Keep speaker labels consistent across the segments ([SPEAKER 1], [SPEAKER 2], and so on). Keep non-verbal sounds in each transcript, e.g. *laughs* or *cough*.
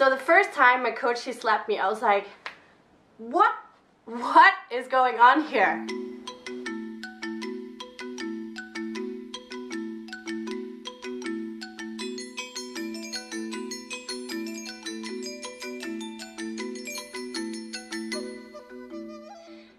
[SPEAKER 1] So the first time my coach she slapped me, I was like, what? What is going on here?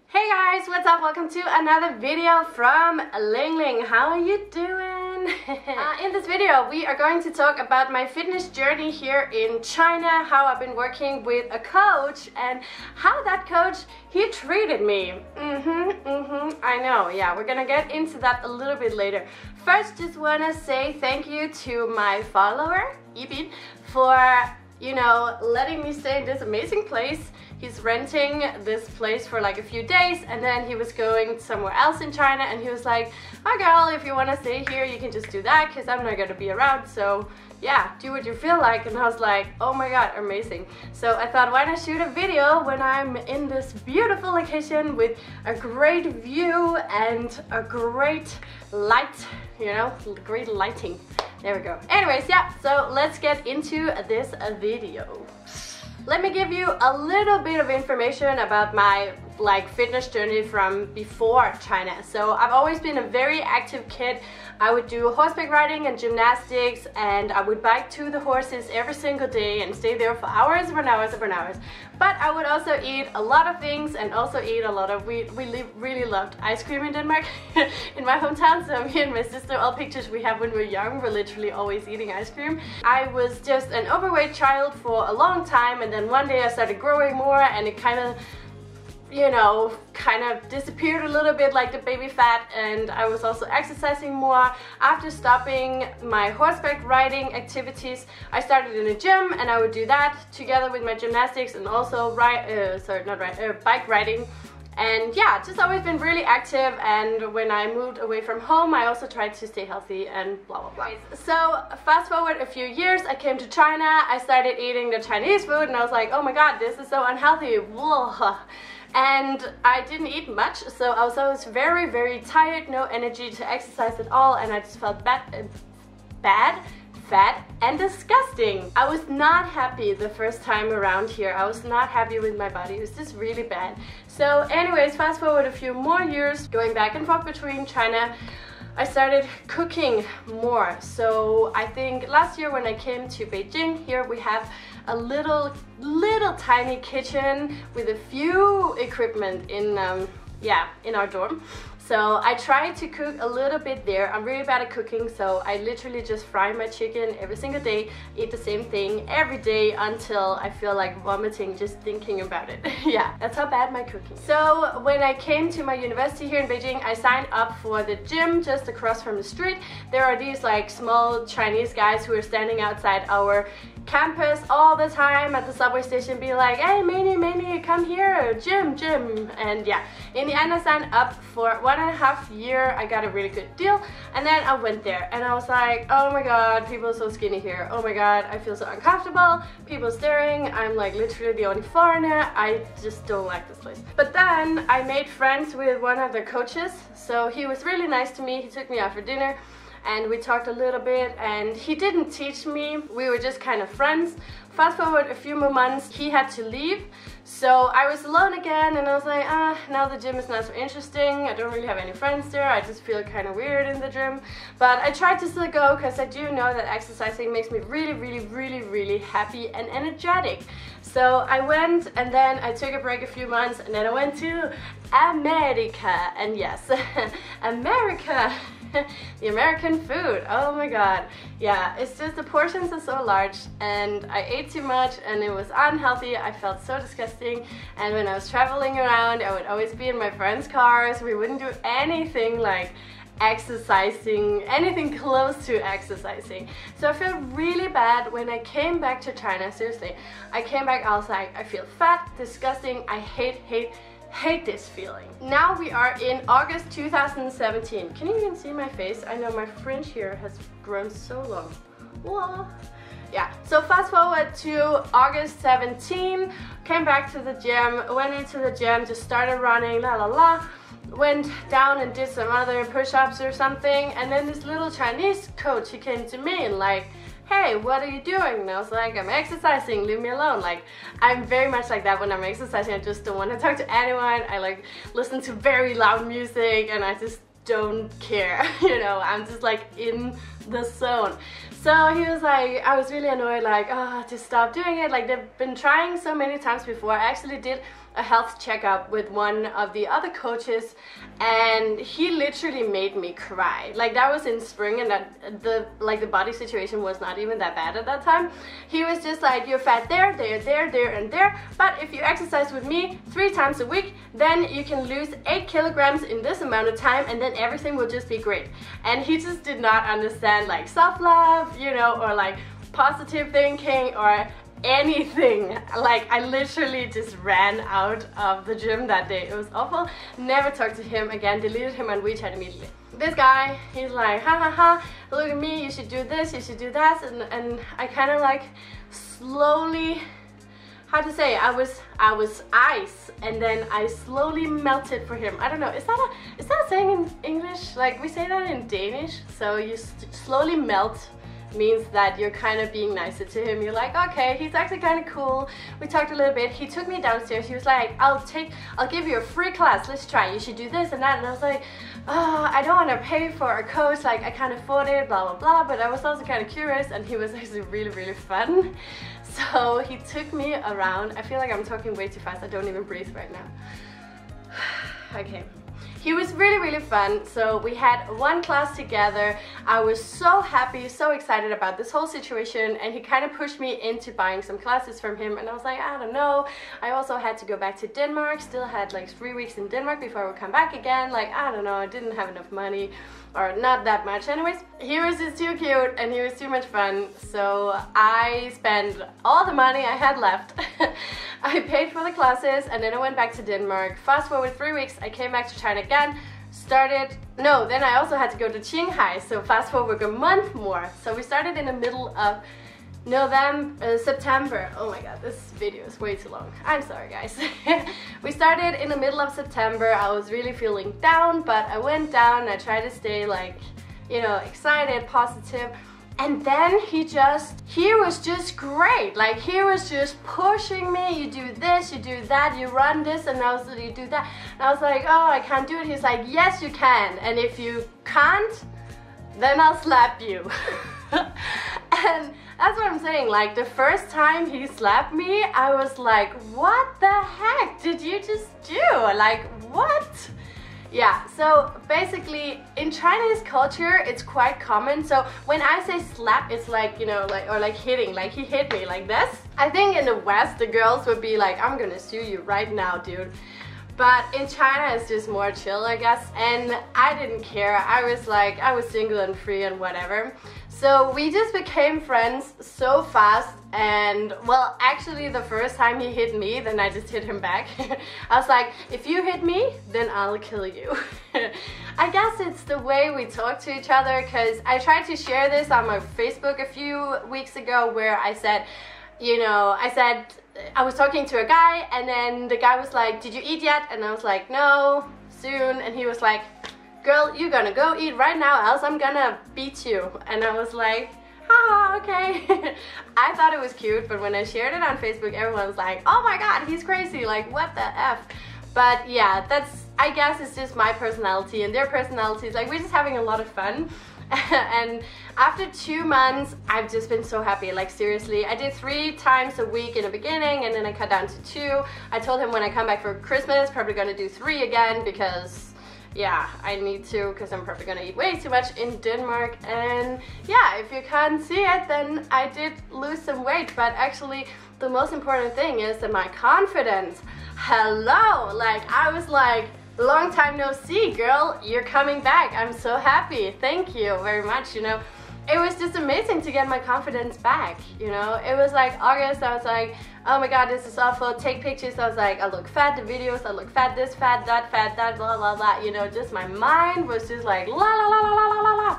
[SPEAKER 1] Hey guys, what's up? Welcome to another video from Lingling. How are you doing? *laughs* uh, in this video, we are going to talk about my fitness journey here in China, how I've been working with a coach, and how that coach, he treated me. Mm-hmm, mm-hmm, I know, yeah, we're gonna get into that a little bit later. First, just wanna say thank you to my follower, Ibin, for, you know, letting me stay in this amazing place he's renting this place for like a few days and then he was going somewhere else in China and he was like, my girl, if you want to stay here, you can just do that because I'm not going to be around. So yeah, do what you feel like. And I was like, oh my god, amazing. So I thought, why not shoot a video when I'm in this beautiful location with a great view and a great light, you know, great lighting. There we go. Anyways, yeah, so let's get into this video. Let me give you a little bit of information about my like fitness journey from before China. So I've always been a very active kid. I would do horseback riding and gymnastics and I would bike to the horses every single day and stay there for hours upon hours upon hours. But I would also eat a lot of things and also eat a lot of, we, we really loved ice cream in Denmark, *laughs* in my hometown. So me and my sister, all pictures we have when we were young, were literally always eating ice cream. I was just an overweight child for a long time and then one day I started growing more and it kind of you know, kind of disappeared a little bit like the baby fat and I was also exercising more. After stopping my horseback riding activities, I started in a gym and I would do that together with my gymnastics and also ride, uh, sorry, not ride, uh, bike riding. And yeah, just always been really active and when I moved away from home, I also tried to stay healthy and blah, blah, blah. So fast forward a few years, I came to China, I started eating the Chinese food and I was like, oh my god, this is so unhealthy. *laughs* Whoa and I didn't eat much so I was always very very tired no energy to exercise at all and I just felt bad bad fat and disgusting. I was not happy the first time around here. I was not happy with my body. It was just really bad. So anyways fast forward a few more years going back and forth between China I started cooking more. So I think last year when I came to Beijing, here we have a little, little tiny kitchen with a few equipment in, um, yeah, in our dorm. So I try to cook a little bit there. I'm really bad at cooking, so I literally just fry my chicken every single day, eat the same thing every day until I feel like vomiting just thinking about it. *laughs* yeah, that's how bad my cooking. is. So when I came to my university here in Beijing, I signed up for the gym just across from the street. There are these like small Chinese guys who are standing outside our campus all the time at the subway station be like, hey, Manny, Manny, come here, gym, gym. And yeah, in the end I signed up for one and a half year. I got a really good deal. And then I went there and I was like, oh my God, people are so skinny here. Oh my God, I feel so uncomfortable. People staring. I'm like literally the only foreigner. I just don't like this place. But then I made friends with one of the coaches. So he was really nice to me. He took me out for dinner and we talked a little bit and he didn't teach me. We were just kind of friends. Fast forward a few more months, he had to leave. So I was alone again and I was like, ah, now the gym is not so interesting. I don't really have any friends there. I just feel kind of weird in the gym. But I tried to still go because I do know that exercising makes me really, really, really, really happy and energetic. So I went and then I took a break a few months and then I went to America. And yes, *laughs* America. *laughs* *laughs* the American food, oh my god. Yeah, it's just the portions are so large and I ate too much and it was unhealthy. I felt so disgusting and when I was traveling around I would always be in my friends' cars. We wouldn't do anything like exercising, anything close to exercising. So I felt really bad when I came back to China, seriously. I came back, I was like, I feel fat, disgusting, I hate, hate, hate this feeling. Now we are in August 2017. Can you even see my face? I know my fringe here has grown so long. Whoa. Yeah, so fast forward to August 17, came back to the gym, went into the gym, just started running, la la la, went down and did some other push-ups or something, and then this little Chinese coach, he came to me and like, hey, what are you doing? And I was like, I'm exercising, leave me alone. Like, I'm very much like that when I'm exercising. I just don't want to talk to anyone. I like listen to very loud music and I just don't care, *laughs* you know, I'm just like in the zone. So he was like, I was really annoyed, like, ah, oh, just stop doing it. Like, they've been trying so many times before. I actually did a health checkup with one of the other coaches and he literally made me cry like that was in spring and that the like the body situation was not even that bad at that time he was just like you're fat there there there there and there but if you exercise with me three times a week then you can lose eight kilograms in this amount of time and then everything will just be great and he just did not understand like self-love you know or like positive thinking or anything. Like I literally just ran out of the gym that day. It was awful. Never talked to him again. Deleted him on WeChat immediately. This guy, he's like, ha ha ha, look at me, you should do this, you should do that. And, and I kind of like slowly, how to say, I was I was ice and then I slowly melted for him. I don't know, is that a, is that a saying in English? Like we say that in Danish. So you slowly melt means that you're kind of being nicer to him. You're like, okay, he's actually kind of cool. We talked a little bit. He took me downstairs. He was like, I'll take, I'll give you a free class. Let's try. You should do this and that. And I was like, oh, I don't want to pay for a coach. Like I can't afford it, blah, blah, blah. But I was also kind of curious and he was *laughs* actually really, really fun. *laughs* So he took me around. I feel like I'm talking way too fast. I don't even breathe right now. *sighs* okay. He was really, really fun. So we had one class together. I was so happy, so excited about this whole situation. And he kind of pushed me into buying some classes from him. And I was like, I don't know. I also had to go back to Denmark. Still had like three weeks in Denmark before I would come back again. Like, I don't know. I didn't have enough money or not that much. Anyways, he was just too cute and he was too much fun. So I spent all the money I had left. *laughs* I paid for the classes and then I went back to Denmark. Fast forward three weeks, I came back to China again, started, no, then I also had to go to Qinghai. So fast forward a month more. So we started in the middle of November, uh, September. Oh my god, this video is way too long. I'm sorry guys. *laughs* we started in the middle of September. I was really feeling down, but I went down. I tried to stay like, you know, excited, positive. And then he just, he was just great. Like he was just pushing me. You do this, you do that, you run this, and was, you do that. And I was like, oh, I can't do it. He's like, yes, you can. And if you can't, then I'll slap you. *laughs* and that's what I'm saying. Like the first time he slapped me, I was like, what the heck did you just do? Like what? Yeah, so basically in Chinese culture, it's quite common. So when I say slap, it's like, you know, like, or like hitting, like he hit me like this. I think in the West, the girls would be like, I'm gonna sue you right now, dude. But in China, it's just more chill, I guess. And I didn't care. I was like, I was single and free and whatever. So we just became friends so fast and well actually the first time he hit me then I just hit him back. *laughs* I was like if you hit me then I'll kill you. *laughs* I guess it's the way we talk to each other because I tried to share this on my Facebook a few weeks ago where I said you know I said I was talking to a guy and then the guy was like did you eat yet and I was like no soon and he was like girl, you're gonna go eat right now, else I'm gonna beat you. And I was like, ah, okay. *laughs* I thought it was cute, but when I shared it on Facebook, everyone was like, oh my god, he's crazy, like what the F? But yeah, that's, I guess it's just my personality and their personalities, like we're just having a lot of fun. *laughs* and after two months, I've just been so happy. Like seriously, I did three times a week in the beginning and then I cut down to two. I told him when I come back for Christmas, probably gonna do three again because yeah, I need to because I'm probably gonna eat way too much in Denmark. And yeah, if you can't see it, then I did lose some weight. But actually, the most important thing is that my confidence. Hello, like I was like, long time no see, girl. You're coming back. I'm so happy. Thank you very much. You know, it was just amazing to get my confidence back. You know, it was like August. I was like, oh my god, this is awful. Take pictures. I was like, I look fat. The videos. I look fat. This fat. That fat. That blah blah blah. You know, just my mind was just like la la la la la la la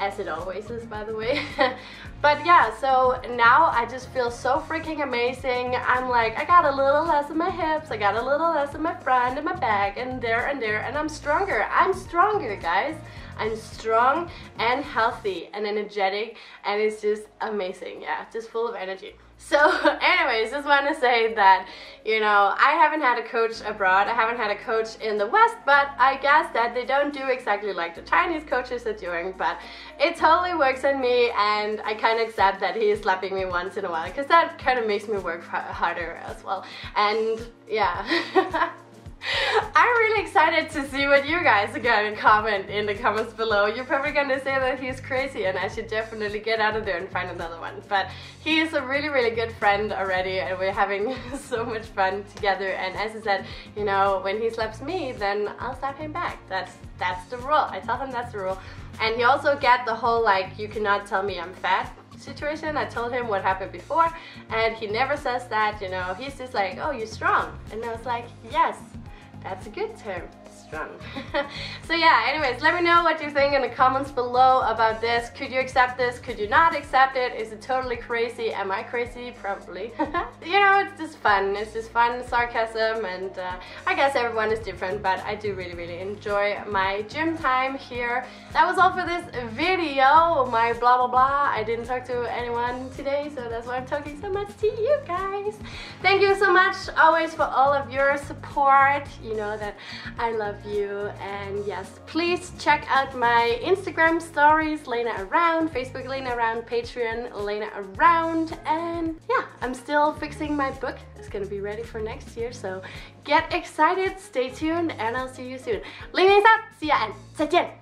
[SPEAKER 1] as it always is by the way. *laughs* but yeah, so now I just feel so freaking amazing. I'm like, I got a little less in my hips, I got a little less in my front and my back and there and there and I'm stronger. I'm stronger guys. I'm strong and healthy and energetic and it's just amazing. Yeah, just full of energy. So *laughs* anyways, just want to say that, you know, I haven't had a coach abroad. I haven't had a coach in the West, but I guess that they don't do exactly like the Chinese coaches are doing, but it totally works on me and I kind of accept that he is slapping me once in a while because that kind of makes me work harder as well. And yeah. *laughs* I'm really excited to see what you guys are gonna comment in the comments below. You're probably gonna say that he's crazy and I should definitely get out of there and find another one. But he is a really, really good friend already and we're having *laughs* so much fun together. And as I said, you know, when he slaps me, then I'll slap him back. That's, that's the rule. I tell him that's the rule. And he also get the whole like, you cannot tell me I'm fat situation. I told him what happened before and he never says that, you know, he's just like, oh, you're strong. And I was like, yes, that's a good term. *laughs* so yeah, anyways, let me know what you think in the comments below about this. Could you accept this? Could you not accept it? Is it totally crazy? Am I crazy? Probably. *laughs* you know, it's just fun. It's just fun sarcasm and uh, I guess everyone is different, but I do really, really enjoy my gym time here. That was all for this video, my blah, blah, blah. I didn't talk to anyone today, so that's why I'm talking so much to you guys. Thank you so much always for all of your support. You know that I love you. And yes please check out my Instagram stories Lena Around Facebook Lena Around Patreon Lena Around. And yeah I'm still fixing my book. It's gonna be ready for next year so get excited stay tuned and I'll see you soon. Lena is out see ya and 再见